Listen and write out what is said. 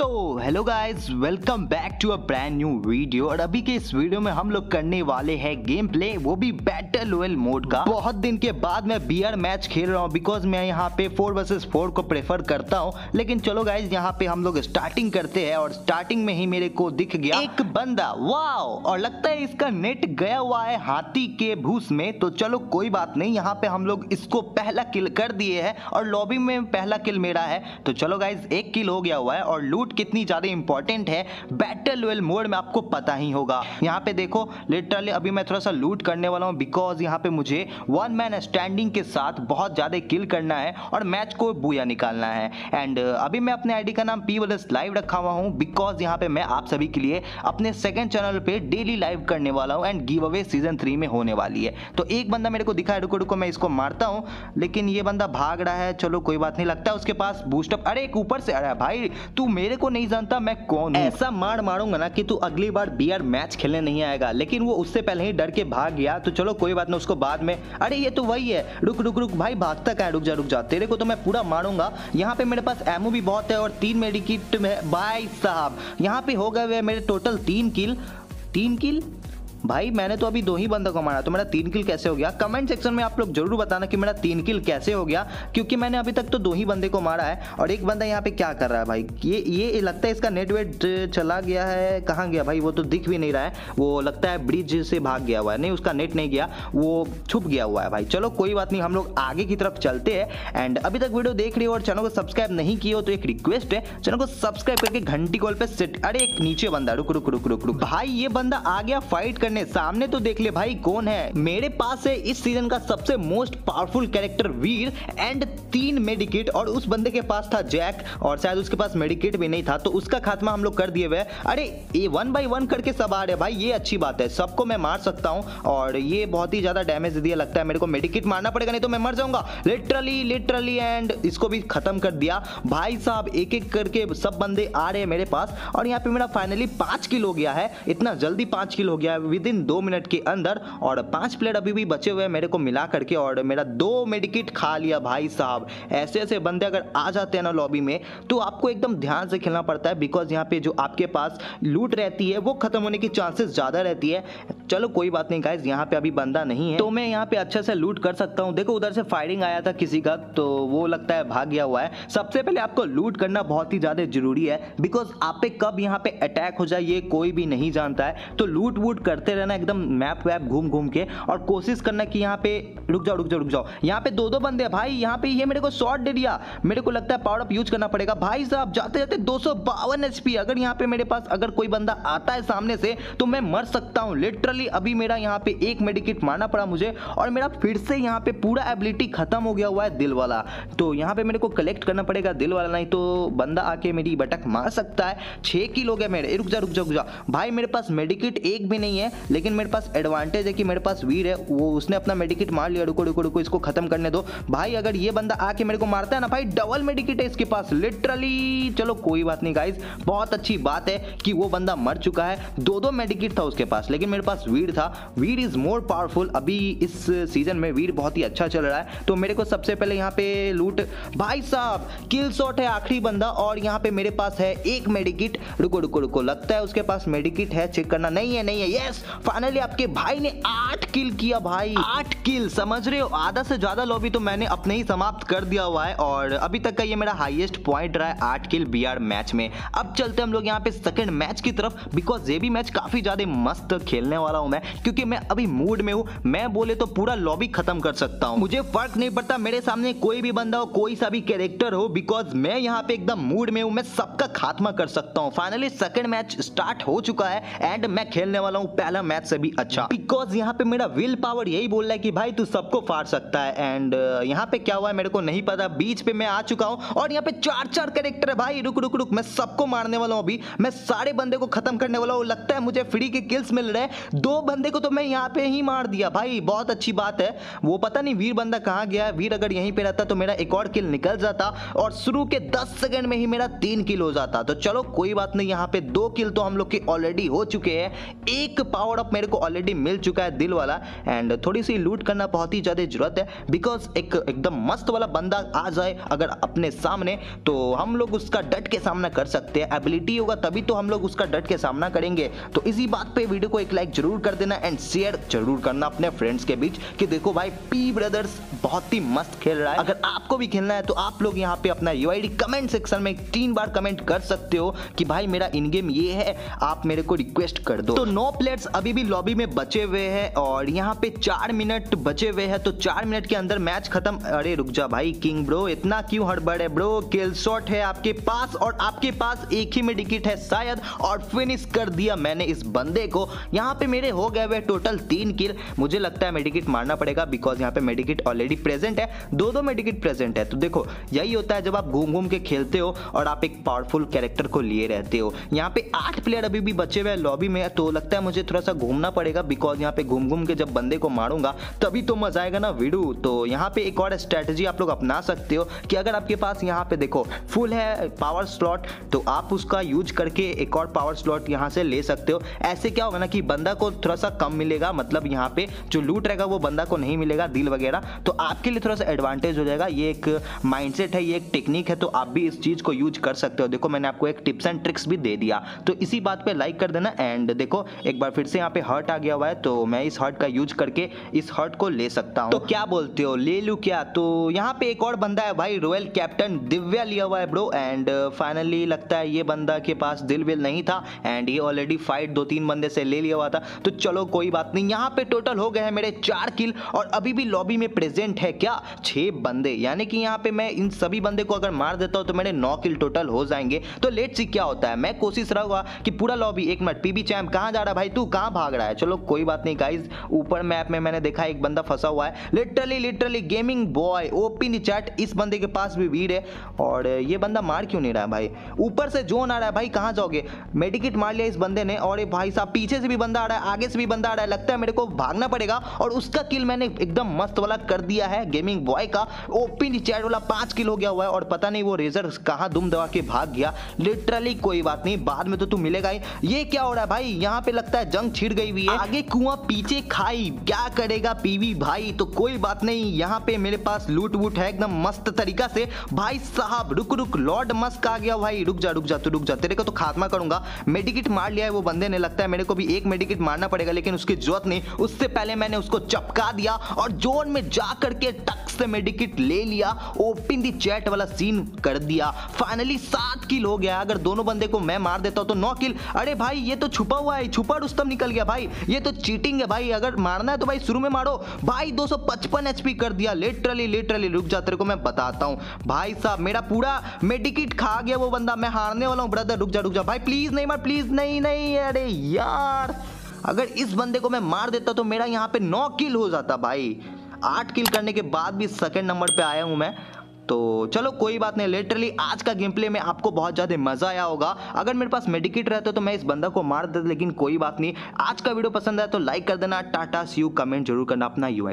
तो hello guys welcome back to a brand new video और अभी के इस वीडियो में हम लोग करने वाले हैं गेम प्ले वो भी बैटल रॉयल मोड का। बहुत दिन के बाद मैं बीआर मैच खेल रहा हूँ बिकॉज़ मैं यहाँ पे फोर वर्सेस फोर को प्रेफर करता हूँ। लेकिन चलो गाइज़ यहाँ पे हम लोग स्टार्टिंग करते हैं और स्टार्टिंग में ही मेरे को दिख गया एक बंदा वाओ और लगता है इसका नेट गया हुआ है हाथी के भूस में। तो चलो कोई बात नहीं, यहाँ पे हम लोग इसको पहला किल कर दिए है और लॉबी में पहला किल मेरा है। तो चलो गाइज़ एक किल हो गया हुआ है और लूट कितनी ज़्यादा इंपॉर्टेंट है बैटल रॉयल मोड में आपको पता ही होगा। यहाँ पे देखो लिटरली अभी मैं थोड़ा सा लूट करने वाला हूँ बिकॉज़ यहाँ पे मुझे वन मैन स्टैंडिंग के साथ बहुत ज़्यादा किल करना है और मैच को बुया निकालना है। एंड अभी मैं अपने आईडी का नाम पी वलस लाइव रखा हुआ हूँ बिकॉज़ यहाँ पे मैं आप सभी के लिए अपने सेकंड चैनल पे डेली लाइव करने वाला हूँ and give away season three में होने वाली है। तो एक बंदा मेरे को दिखा है रुको रुको, मैं इसको मारता हूँ, लेकिन ये बंदा भाग रहा है, चलो कोई बात नहीं, लगता है उसके पास बूस्टअप अरे, एक ऊपर से, अरे भाई, तू मेरे को नहीं जानता मैं कौन हूँ। ऐसा मार मारूँगा ना कि तू अगली बार बीआर मैच खेलने नहीं आएगा। लेकिन वो उससे पहले ही डर के भाग गया। तो चलो, कोई बात नहीं, उसको बाद में। अरे, ये तो वही है। रुक रुक रुक, भाई, भागता क्या? रुक जा रुक जा। तेरे को तो मैं पूरा मारूँगा। यहाँ पे मेरे पास एमओ भी बहुत है और तीन मेडिकिट में भाई साहब, यहाँ पे हो गए मेरे टोटल तीन किल तीन किल भाई, मैंने तो अभी दो ही बंदों को मारा तो मेरा तीन किल कैसे हो गया? कमेंट सेक्शन में आप लोग ज़रूर बताना कि मेरा तीन किल कैसे हो गया, क्योंकि मैंने अभी तक तो दो ही बंदे को मारा है, और एक बंदा यहाँ पे क्या कर रहा है भाई? ये ये लगता है इसका नेट वेट चला गया है, कहाँ गया भाई? वो तो दिख भी नहीं रहा है, वो लगता है ब्रिज से भाग गया हुआ है, नहीं, उसका नेट नहीं गया, वो छुप गया हुआ है भाई। चलो, कोई बात नहीं, हम लोग आगे की तरफ़ चलते हैं एंड अभी तक वीडियो देख रही हो और चैनल को सब्सक्राइब नहीं किए हो तो एक रिक्वेस्ट है चैनल को सब्सक्राइब करके घंटी कॉल पे सेट अरे, एक नीचे बंदा, रुक रुक रुक रुक रुक। भाई, ये बंदा आ गया फाइट करने सामने तो देख ले भाई कौन है? मेरे पास है इस सीज़न का सबसे most powerful character Veer and तीन मेडिकेट और उस बंदे के पास था जैक और शायद उसके पास मेडिकेट भी नहीं था तो उसका खात्मा हम लोग कर दिए हुए अरे, ये वन बाई वन करके सब आ रहे भाई, ये अच्छी बात है, सबको मैं मार सकता हूँ और ये बहुत ही ज़्यादा डैमेज दिया लगता है मेरे को। मेडिकेट मारना पड़ेगा, नहीं तो मैं मर जाऊँगा। लिटरली लिटरली एंड इसको भी खत्म कर दिया। भाई साहब एक एक करके सब बंदे आ रहे हैं मेरे पास और यहाँ पे मेरा फाइनली पाँच किल हो गया है। इतना जल्दी पाँच किल हो गया है विद इन दो मिनट के अंदर और पाँच प्लेयर अभी भी बचे हुए हैं मेरे को मिला करके और मेरा दो मेडिकेट खा लिया भाई साहब। ऐसे ऐसे बंदे अगर आ जाते हैं ना लॉबी में तो आपको एकदम ध्यान से खेलना पड़ता है बिकॉज़ यहाँ पे जो आपके पास लूट रहती है, वो खत्म होने की चांसेस ज़्यादा रहती है। चलो कोई बात नहीं गाइज़ यहाँ पे अभी बंदा नहीं है। तो मैं यहाँ पे अच्छे से लूट कर सकता हूँ। देखो उधर से फायरिंग आया था किसी का तो वो लगता है भाग गया हुआ है। सबसे पहले आपको लूट करना बहुत ही ज़्यादा ज़रूरी है बिकॉज़ आप पे कब यहाँ पे अटैक हो जाए, ये कोई भी नहीं जानता है। तो लूट वूट करते रहना एकदम मैप वैप घूम घूम के, और कोशिश करना कि यहाँ पे रुक जाओ रुक जाओ रुक जाओ। यहाँ पे दो दो बंदे भाई, यहाँ पे ये मेरे को शॉट दे दिया। मेरे को लगता है पावर अप यूज़ करना पड़ेगा। भाई साहब, जाते जाते दो सौ अगर यहाँ पे मेरे पास अगर कोई बंदा आता है सामने से तो मैं मर सकता हूँ। लिटरली अभी मेरा यहाँ पे एक मेडिकेट मारना पड़ा मुझे और मेरा फिर से यहाँ पे पूरा एबिलिटी खत्म हो गया हुआ है दिल वाला। तो यहाँ पे मेरे को कलेक्ट करना पड़ेगा दिल वाला, नहीं तो बंदा आके मेरी बटक मार सकता है। छह किल हो गया मेरे। रुक जा रुक जा रुक जा। भाई, मेरे पास मेडिकेट एक भी नहीं है, लेकिन मेरे पास एडवांटेज है कि मेरे पास वीर है। वो, उसने अपना मेडिकेट मार लिया। रुको रुको रुको, इसको खत्म करने दो। भाई, अगर ये बंदा आके मेरे को मारता है ना भाई डबल मेडिकेट है इसके पास लिटरली चलो कोई बात नहीं गाइज़ बहुत अच्छी बात है कि वो बंदा मर चुका है। दो दो मेडिकेट था उसके पास लेकिन मेरे पास वीर था। वीर इज़ मोर पावरफुल अभी इस सीज़न में वीर बहुत ही अच्छा चल रहा है। तो मेरे को सबसे पहले यहाँ पे लूट भाई साहब किल शॉट है आखिरी बंदा और यहाँ पे मेरे पास है एक मेडिकिट रुको रुको रुको लगता है उसके पास मेडिकिट है। चेक करना। नहीं है नहीं है। यस फाइनली आपके भाई ने आठ किल किया भाई। आठ किल समझ रहे हो? आधा से ज़्यादा लॉबी तो मैंने अपने ही समाप्त कर दिया हुआ है और अभी तक का ये मेरा हाईएस्ट पॉइंट रहा है आठ किल बीआर मैच में। अब चलते हम लोग यहाँ पे सेकंड मैच की तरफ़ बिकॉज़ ये भी मैच काफ़ी ज़्यादा मस्त खेलने वाला हूँ मैं, क्योंकि मैं अभी मूड में हूँ। मैं बोले तो पूरा लॉबी खत्म कर सकता हूँ। मुझे फ़र्क नहीं पड़ता, मेरे सामने कोई भी बंदा हो, कोई सा भी कैरेक्टर हो बिकॉज़ मैं यहाँ पे एकदम मूड में हूँ, मैं सबका खात्मा कर सकता हूँ। फाइनली सेकंड मैच स्टार्ट हो चुका है एंड मैं खेलने वाला हूँ, पहला मैच से भी अच्छा। बिकॉज़ यहाँ पे मेरा विल पावर यही बोल रहा है कि भाई तू सबको फाड़ सकता है एंड यहाँ पे क्या हुआ है, मेरे को नहीं पता, बीच पे मैं आ चुका हूँ और यहाँ पे चार चार कैरेक्टर है भाई। रुक रुक रुक, मैं सबको मारने वाला हूँ अभी। मैं सारे बंदे को खत्म करने वाला हूँ। लगता है मुझे फ्री के किल्स मिल रहे हैं। दो बंदे को तो मैं यहाँ पे ही मार दिया भाई। बहुत अच्छी बात है। वो पता नहीं वीर बंदा कहाँ गया है। वीर अगर यहीं पे रहता तो मेरा एक और किल निकल जाता और शुरू के 10 सेकंड में ही मेरा तीन किल हो जाता। तो चलो, कोई बात नहीं। यहाँ पे दो किल तो हम लोग के ऑलरेडी हो चुके हैं। एक पावर अप मेरे को ऑलरेडी मिल चुका है दिल वाला। एंड थोड़ी सी लूट करना बहुत ही ज़्यादा ज़रूरत है। बिकॉज़ एक एकदम मस्त वाला बंदा आ जाए अगर अपने सामने तो हम लोग उसका डट के सामना कर सकते हैं। एबिलिटी होगा तभी तो हम लोग उसका डट के सामना करेंगे। तो इसी बात पे वीडियो को एक लाइक ज़रूर कर देना एंड शेयर ज़रूर करना अपने फ्रेंड्स के बीच कि देखो भाई पी ब्रदर्स बहुत ही मस्त खेल रहा है। अगर आपको भी खेलना है तो आप लोग यहाँ पे अपना यू कमेंट सेक्शन में तीन बार कमेंट कर सकते हो कि भाई, मेरा इन गेम ये है, आप मेरे को रिक्वेस्ट कर दो। तो नौ प्लेयर्स अभी भी लॉबी में बचे हुए हैं और यहाँ पे चार मिनट बचे हुए हैं। तो चार मिनट के अंदर मैच खत्म। अरे, रुक जा भाई किंग ब्रो इतना क्यों हड़बड़ है ब्रो किल शॉट है आपके पास और आपके पास एक ही मेडिकिट है शायद, और फिनिश कर दिया मैंने इस बंदे को। यहाँ पे मेरे हो गए हुए टोटल तीन किल मुझे लगता है मेडिकिट मारना पड़ेगा बिकॉज़ यहाँ पे मेडिकिट ऑलरेडी प्रेजेंट है। दो दो मेडिकिट प्रेजेंट है। तो देखो, यही होता है जब आप घूम घूम के खेलते हो और आप एक पावरफुल कैरेक्टर को लिए रहते हो। यहाँ पे आठ प्लेयर अभी भी बचे हुए लॉबी में तो लगता है मुझे थोड़ा सा घूमना पड़ेगा बिकॉज़ यहाँ पे घूम घूम के जब बंदे को मारूँगा, तभी तो मज़ा आएगा ना वीडू। तो यहाँ पे एक और स्ट्रेटेजी आप लोग अपना सकते हो कि अगर आपके पास यहाँ पे देखो फुल है पावर स्लॉट तो आप उसका यूज़ करके एक और पावर स्लॉट यहाँ से ले सकते हो। ऐसे क्या होगा ना कि बंदा को थोड़ा सा कम मिलेगा मतलब यहाँ पे जो लूट रहेगा वो बंदा को नहीं मिलेगा दिल वगैरह। तो आपके लिए थोड़ा सा एडवांटेज हो जाएगा। ये एक माइंडसेट है, ये एक टेक्निक है तो आप भी इस चीज़ को यूज़ कर सकते हो। देखो, मैंने आपको एक टिप्स एंड ट्रिक्स भी दे दिया। तो इसी बात पे लाइक कर देना एंड देखो, एक बार फिर से यहाँ पे हर्ट आ गया हुआ है तो मैं इस हर्ट का यूज़ करके इस हर्ट को ले सकता हूँ। तो क्या बोलते हो? ले लू क्या? तो यहाँ पे एक और बंदा है भाई रॉयल कैप्टन दिव्या लिया हुआ है ब्रो एंड फाइनली लगता है ये बंदा के पास दिल विल नहीं था. एंड ये ऑलरेडी फाइट दो तीन बंदे से ले लिया हुआ था. तो चलो कोई बात नहीं, यहाँ पे टोटल हो गए हैं मेरे चार किल और अभी भी लॉबी में प्रेजेंट है क्या? छह बंदे. यानी कि यहाँ पे मैं इन सभी बंदे को अगर मार देता हूँ तो मेरे नौ किल टोटल हो जाएँगे. तो लेट सी क्या होता है. मैं कोशिश रहूँगा कि पूरा लॉबी एक मिनट पीबी चैम्प कहाँ जा रहा है भाई? तू कहाँ भाग रहा है? चलो कोई बात नहीं गाइज़ ऊपर मैप में मैंने देखा, एक बंदा फंसा हुआ है. Literally literally gaming boy open chat, इस बंदे के पास भी वीर है और ये बंदा मार क्यों नहीं रहा है भाई? ऊपर से जोन आ रहा है, भाई कहाँ जाओगे? मेडिकेट मार लिया इस बंदे ने और भाई साहब, पीछे से भी बंदा आ रहा है, आगे से भी बंदा आ रहा है, लगता है मेरे को भागना पड़ेगा और उसका किल मैंने एकदम मस्त वाला कर दिया है गेमिंग बॉय का। ओपन चैट वाला पाँच किल हो गया हुआ है और पता नहीं वो रेजर कहाँ दुम दबा के भाग गया। लिटरली कोई बात नहीं, बाद में तो तू मिलेगा ही। ये क्या हो रहा है भाई? यहाँ पे लगता है जंग छिड़ गई हुई है। आगे कुआँ पीछे खाई, क्या करेगा पीवी भाई? तो कोई बात नहीं, यहाँ पे मेरे पास लूट वूट है, एकदम मस्त तरीका से। भाई साहब, रुक रुक, लॉर्ड मस्क आ गया। भाई, रुक जा रुक जा, तू रुक जा। तेरे को तो खात्मा करूँगा। मेडिकिट मार लिया है वो बंदे ने, लगता है मेरे को भी एक मेडिकिट मारना पड़ेगा, लेकिन उसकी ज़रूरत नहीं। उससे पहले मैंने उसको चपका दिया और जोन में जा करके टक से मेडिकिट ले लिया। ओपन दी चैट वाला सीन कर दिया। फाइनली सात किल हो गया। अगर दोनों बंदे को मैं मार देता हूँ तो नौ किल अरे भाई, ये तो छुपा हुआ है, छुपा रुस्तम निकल गया भाई। ये तो चीटिंग है भाई। अगर मारना है तो भाई शुरू में मारो। भाई 255 एचपी कर दिया। लिटरली लिटरली रुक जा, तेरे को मैं बताता हूँ। भाई साहब, मेरा पूरा मेडिकिट खा गया वो बंदा, मैं हारने वाला हूँ ब्रदर रुक जा रुक जा। भाई प्लीज़ नहीं मार प्लीज़ नहीं नहीं, अरे यार। अगर इस बंदे को मैं मार देता तो मेरा यहाँ पे नौ किल हो जाता भाई। आठ किल करने के बाद भी सेकंड नंबर पे आया हूँ मैं। तो चलो, कोई बात नहीं लिटरली आज का गेम प्ले में आपको बहुत ज़्यादा मज़ा आया होगा। अगर मेरे पास मेडिकेट रहता तो मैं इस बंदा को मार देता, लेकिन कोई बात नहीं। आज का वीडियो पसंद आया तो लाइक कर देना। टाटा सी यू कमेंट ज़रूर करना अपना यू